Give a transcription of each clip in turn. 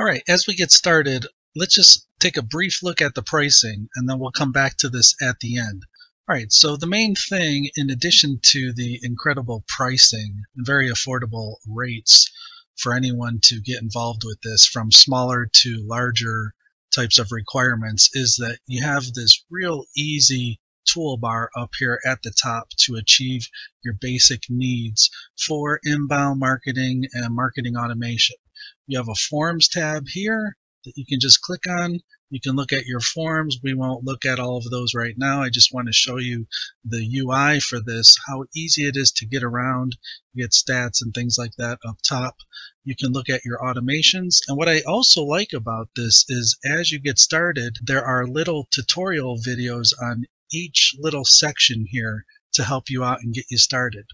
All right, as we get started, let's just take a brief look at the pricing and then we'll come back to this at the end. All right, so the main thing, in addition to the incredible pricing and very affordable rates for anyone to get involved with this from smaller to larger types of requirements, is that you have this real easy toolbar up here at the top to achieve your basic needs for inbound marketing and marketing automation. You have a forms tab here that you can just click on. You can look at your forms. We won't look at all of those right now. I just want to show you the UI for this, how easy it is to get around, get stats and things like that up top. You can look at your automations. And what I also like about this is as you get started, there are little tutorial videos on each little section here to help you out and get you started.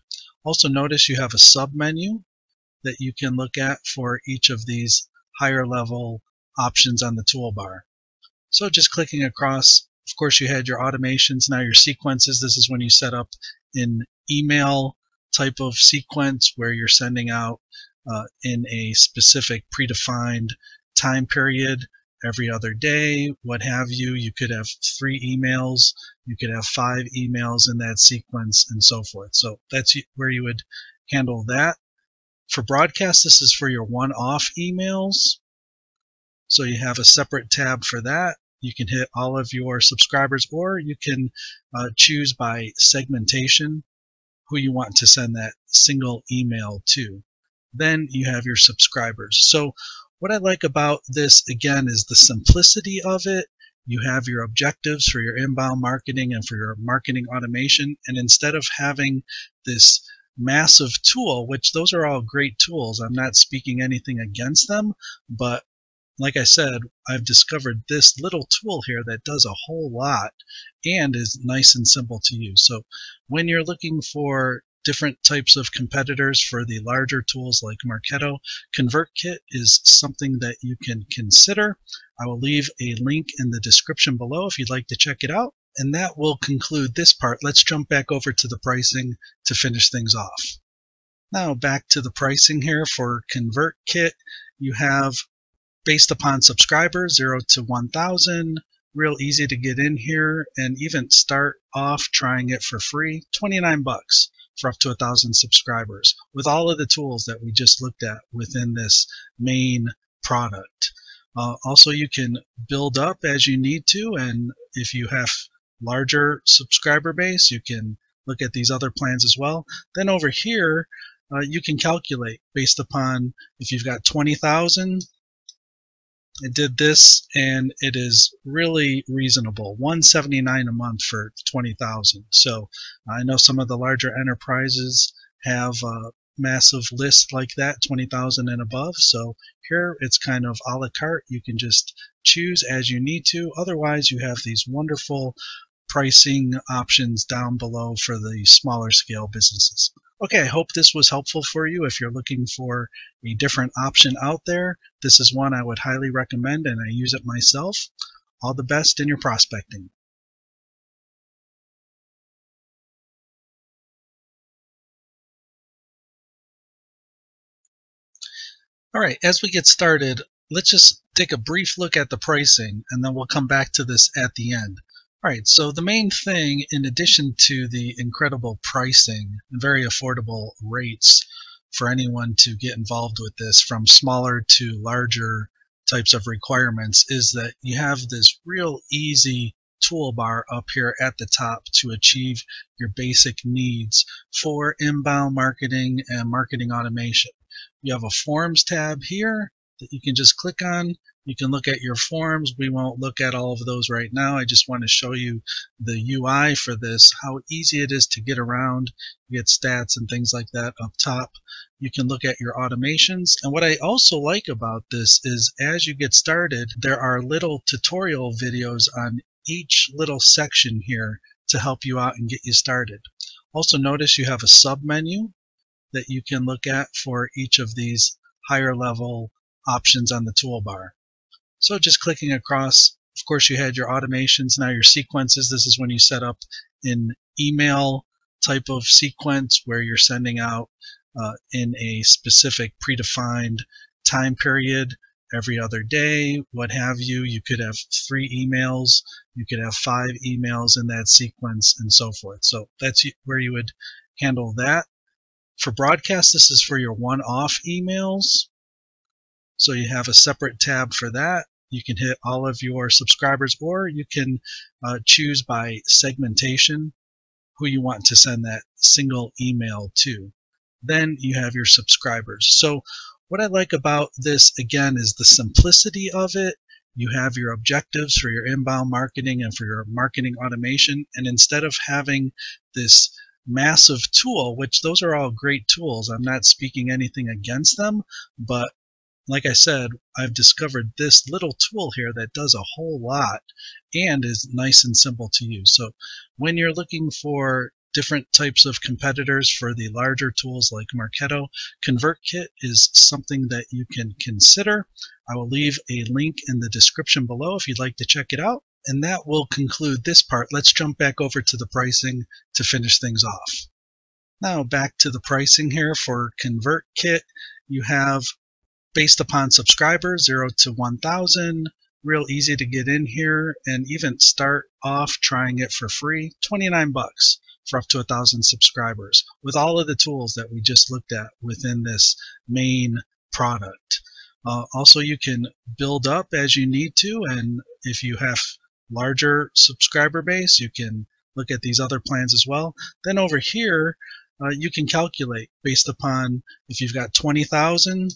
Also notice you have a sub menu that you can look at for each of these higher level options on the toolbar. So just clicking across, of course you had your automations, now your sequences. This is when you set up an email type of sequence where you're sending out uh, in a specific predefined time period every other day, what have you. You could have three emails, you could have five emails in that sequence, and so forth. So that's where you would handle that. For broadcast, this is for your one-off emails. So you have a separate tab for that. You can hit all of your subscribers, or you can uh, choose by segmentation who you want to send that single email to. Then you have your subscribers. So what I like about this, again, is the simplicity of it. You have your objectives for your inbound marketing and for your marketing automation. And instead of having this massive tool, which those are all great tools. I'm not speaking anything against them, but like I said, I've discovered this little tool here that does a whole lot and is nice and simple to use. So when you're looking for different types of competitors for the larger tools like Marketo, ConvertKit is something that you can consider. I will leave a link in the description below if you'd like to check it out. And that will conclude this part. Let's jump back over to the pricing to finish things off. Now back to the pricing here for ConvertKit. You have based upon subscribers, 0 to 1,000, real easy to get in here and even start off trying it for free, 29 bucks for up to a thousand subscribers with all of the tools that we just looked at within this main product. Uh, also, you can build up as you need to, and if you have larger subscriber base, you can look at these other plans as well. Then over here, uh, you can calculate based upon if you've got 20,000. It did this, and it is really reasonable. 179 a month for 20,000. So I know some of the larger enterprises have uh, massive list like that, 20,000 and above. So here it's kind of a la carte. You can just choose as you need to. Otherwise, you have these wonderful pricing options down below for the smaller scale businesses. Okay, I hope this was helpful for you. If you're looking for a different option out there, this is one I would highly recommend and I use it myself. All the best in your prospecting. All right, as we get started, let's just take a brief look at the pricing and then we'll come back to this at the end. All right, so the main thing, in addition to the incredible pricing and very affordable rates for anyone to get involved with this from smaller to larger types of requirements, is that you have this real easy toolbar up here at the top to achieve your basic needs for inbound marketing and marketing automation. You have a forms tab here that you can just click on. You can look at your forms. We won't look at all of those right now. I just want to show you the UI for this, how easy it is to get around, get stats and things like that up top. You can look at your automations. And what I also like about this is as you get started, there are little tutorial videos on each little section here to help you out and get you started. Also notice you have a sub menu that you can look at for each of these higher level options on the toolbar. So just clicking across, of course you had your automations, now your sequences. This is when you set up an email type of sequence where you're sending out uh, in a specific predefined time period every other day, what have you. You could have three emails, you could have five emails in that sequence, and so forth. So that's where you would handle that. For broadcast, this is for your one-off emails. So you have a separate tab for that. You can hit all of your subscribers, or you can uh, choose by segmentation who you want to send that single email to. Then you have your subscribers. So what I like about this, again, is the simplicity of it. You have your objectives for your inbound marketing and for your marketing automation. And instead of having this massive tool, which those are all great tools, I'm not speaking anything against them, but like I said, I've discovered this little tool here that does a whole lot and is nice and simple to use. So when you're looking for different types of competitors for the larger tools like Marketo. ConvertKit is something that you can consider. I will leave a link in the description below if you'd like to check it out. And that will conclude this part. Let's jump back over to the pricing to finish things off. Now back to the pricing here for ConvertKit. You have based upon subscribers, 0 to 1,000, real easy to get in here and even start off trying it for free 29 bucks for up to a thousand subscribers with all of the tools that we just looked at within this main product. Uh, also, you can build up as you need to, and if you have larger subscriber base, you can look at these other plans as well. Then over here, uh, you can calculate based upon if you've got 20,000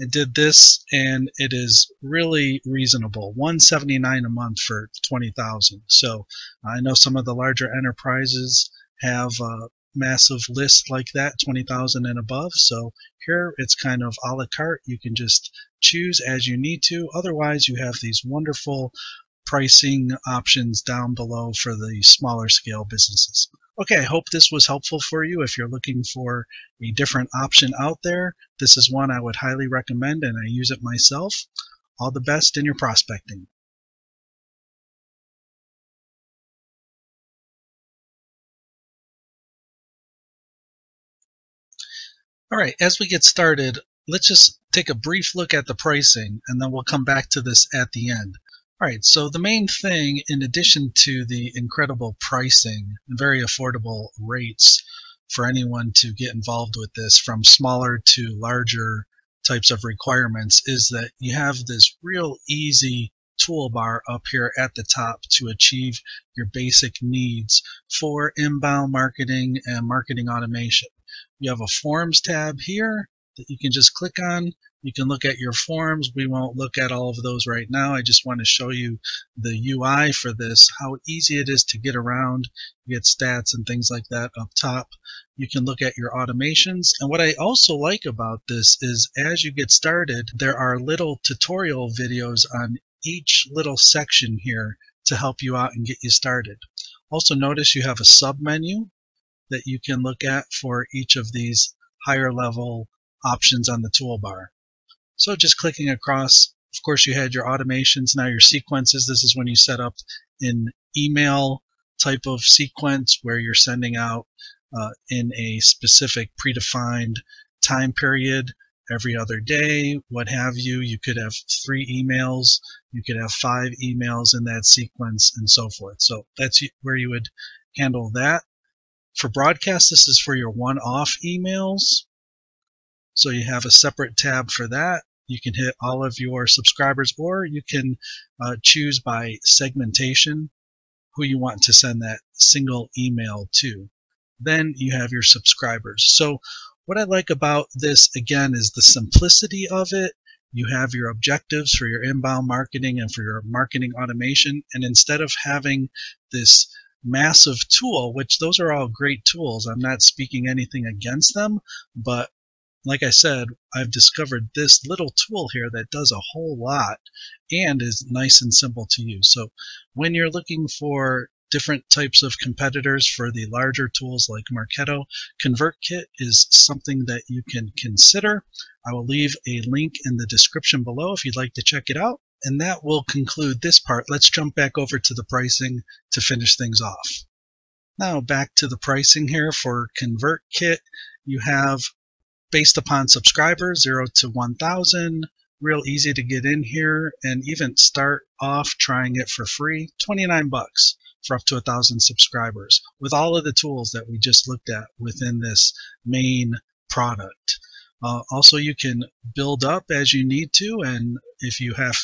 I did this and it is really reasonable. 179 a month for 20,000 so I know some of the larger enterprises have a massive lists like that 20,000 and above. So here it's kind of a la carte. You can just choose as you need to. Otherwise you have these wonderful pricing options down below for the smaller scale businesses Okay, I hope this was helpful for you. If you're looking for a different option out there, this is one I would highly recommend and I use it myself. All the best in your prospecting. All right, as we get started, let's just take a brief look at the pricing and then we'll come back to this at the end. All right, so the main thing, in addition to the incredible pricing and very affordable rates for anyone to get involved with this from smaller to larger types of requirements, is that you have this real easy toolbar up here at the top to achieve your basic needs for inbound marketing and marketing automation. You have a forms tab here that you can just click on you can look at your forms. We won't look at all of those right now. I just want to show you the UI for this, how easy it is to get around, get stats and things like that up top. You can look at your automations. And what I also like about this is as you get started, there are little tutorial videos on each little section here to help you out and get you started. Also notice you have a sub menu that you can look at for each of these higher level options on the toolbar. So just clicking across, of course, you had your automations, now your sequences. This is when you set up an email type of sequence where you're sending out uh, in a specific predefined time period every other day, what have you. You could have three emails, you could have five emails in that sequence, and so forth. So that's where you would handle that. For broadcast, this is for your one-off emails. So you have a separate tab for that you can hit all of your subscribers or you can uh, choose by segmentation who you want to send that single email to. Then you have your subscribers. So what I like about this again is the simplicity of it. You have your objectives for your inbound marketing and for your marketing automation. And instead of having this massive tool, which those are all great tools, I'm not speaking anything against them, but like I said, I've discovered this little tool here that does a whole lot and is nice and simple to use. So when you're looking for different types of competitors for the larger tools like Marketo, ConvertKit is something that you can consider. I will leave a link in the description below if you'd like to check it out. And that will conclude this part. Let's jump back over to the pricing to finish things off. Now back to the pricing here for ConvertKit. You have based upon subscribers, 0 to 1,000, real easy to get in here and even start off trying it for free 29 bucks for up to a thousand subscribers with all of the tools that we just looked at within this main product. Uh, also you can build up as you need to and if you have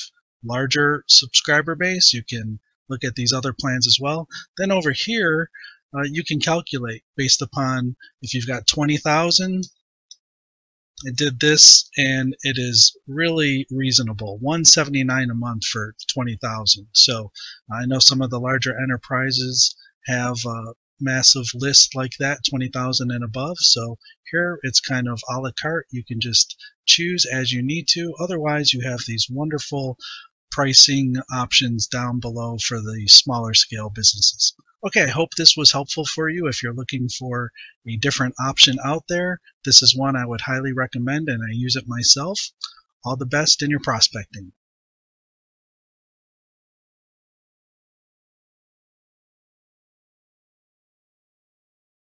larger subscriber base you can look at these other plans as well. Then over here uh, you can calculate based upon if you've got 20,000 I did this and it is really reasonable. 179 a month for 20,000 so I know some of the larger enterprises have a massive list like that 20,000 and above. So here it's kind of a la carte. You can just choose as you need to. Otherwise you have these wonderful pricing options down below for the smaller scale businesses Okay, I hope this was helpful for you. If you're looking for a different option out there, this is one I would highly recommend and I use it myself. All the best in your prospecting.